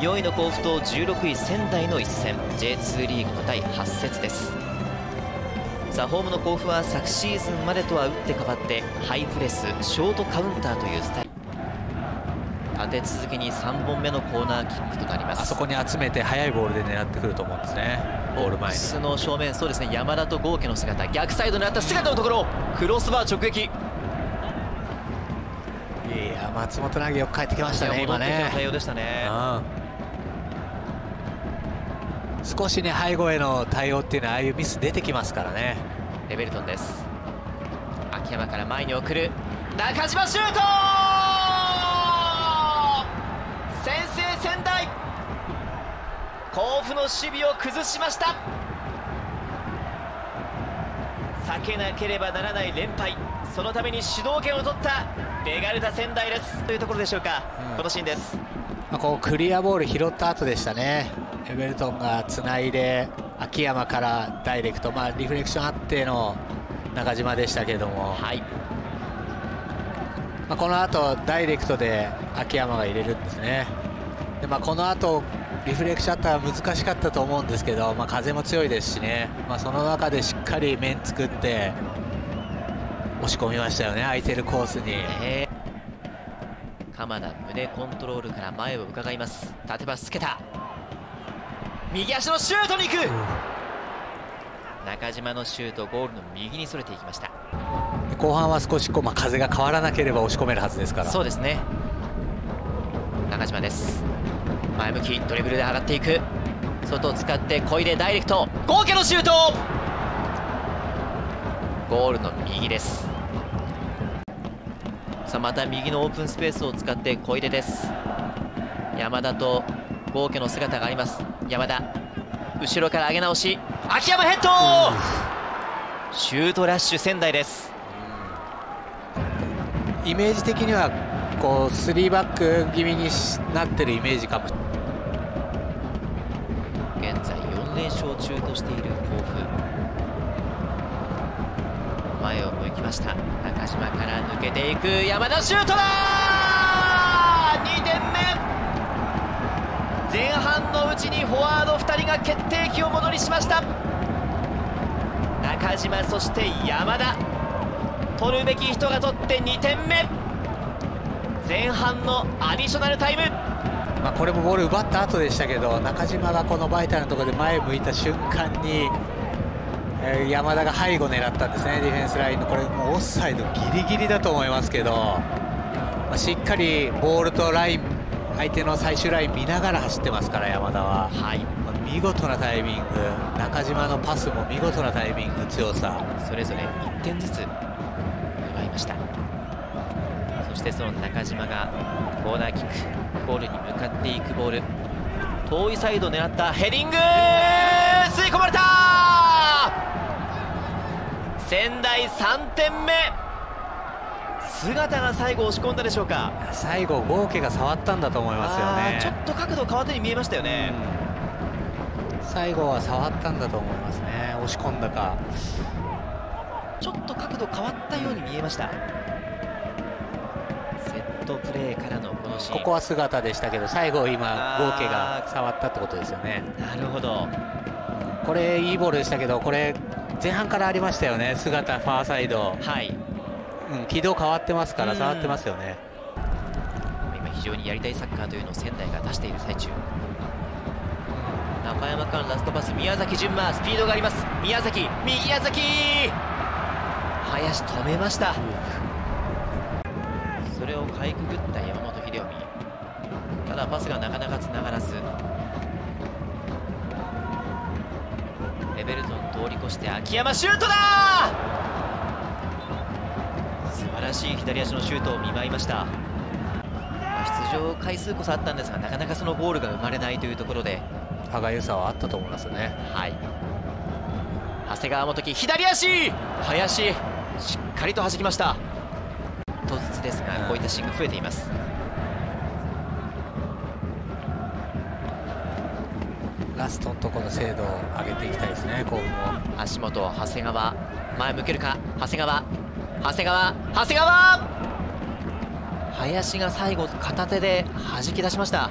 4位の甲府と16位仙台の一戦。J2 リーグの第8節です。さあホームの甲府は昨シーズンまでとは打って変わってハイプレスショートカウンターというスタイル。立て続けに3本目のコーナーキックとなります。あそこに集めて速いボールで狙ってくると思うんですね。ボール前に。の正面そうですね山田と豪家の姿。逆サイドにあった姿のところ。クロスバー直撃。いや松本投げよく帰ってきましたね今ね。対応でしたね、うん、少しね背後への対応っていうのはああいうミス出てきますからね。レベルトンです。秋山から前に送る。中島シュート先制仙台!甲府の守備を崩しました!避けなければならない連敗。そのために主導権を取ったベガルタ仙台です。というところでしょうか、うん、このシーンです、まあ、こうクリアボール拾った後でしたね。エベルトンがつないで秋山からダイレクト、まあ、リフレクションあっての中島でしたけれども、はい。まあ、この後ダイレクトで秋山が入れるんですね。で、まあ、この後リフレクションあったら難しかったと思うんですけど、まあ、風も強いですしね、まあ、その中でしっかり面作って押し込みましたよね。空いてるコースに、えー、鎌田胸コントロールから前を伺います。縦パスつけた。右足のシュートに行く、うん、中島のシュートゴールの右にそれていきました。後半は少しこう、まあ、風が変わらなければ押し込めるはずですから。そうですね。中島です。前向きドリブルで上がっていく。外を使って小出ダイレクト。豪家のシュート。ゴールの右ですさあまた右のオープンスペースを使って小出です。山田と豪家の姿があります。山田後ろから上げ直し。秋山ヘッド!シュートラッシュ仙台です。イメージ的にはこう3バック気味になってるイメージかも。現在4連勝中としている甲府前を向きました。中島から抜けていく山田シュートだ2点目前半のうちにフォワード2人が決定機をものにしました。中島そして山田。取るべき人が取って2点目前半のアディショナルタイム。まあ、これもボール奪った後でしたけど中島がこのバイタルのところで前向いた瞬間に、山田が背後狙ったんですねディフェンスラインの。これもうオフサイドギリギリだと思いますけど、まあ、しっかりボールとライン相手の最終ライン見ながら走ってますから山田は、はい。まあ、見事なタイミング。中島のパスも見事なタイミング強さ。それぞれ1点ずつ奪いました。そしてその中島がコーナーキックゴールに向かっていくボール。遠いサイドを狙ったヘディング吸い込まれた仙台3点目。姿が最後押し込んだでしょうか。最後豪家が触ったんだと思いますよね。ちょっと角度変わったように見えましたよね、うん、最後は触ったんだと思いますね。押し込んだか。ちょっと角度変わったように見えました。セットプレーからのこのシーン。ここは姿でしたけど最後今豪家が触ったってことですよね。なるほど。これいいボールでしたけどこれ前半からありましたよね姿ファーサイド。はい。うん、軌道変わってますから触ってますよね、今非常にやりたいサッカーというのを仙台が出している最中。中山からラストパス宮崎純馬。スピードがあります。宮崎右矢崎！林止めました、それをかいくぐった山本英臣。ただパスがなかなかつながらず。レベルトン通り越して秋山シュートだ！らしい左足のシュートを見舞いました、ま出場回数こそあったんですがなかなかそのゴールが生まれないというところで。歯がゆさはあったと思いますね。はい。長谷川元樹左足！林しっかりと弾きました。とずつですがこういったシーンが増えています、ラストのところの精度を上げていきたいですね、甲府も。足元、長谷川、前向けるか、長谷川、長谷川。長谷川！林が最後片手で弾き出しました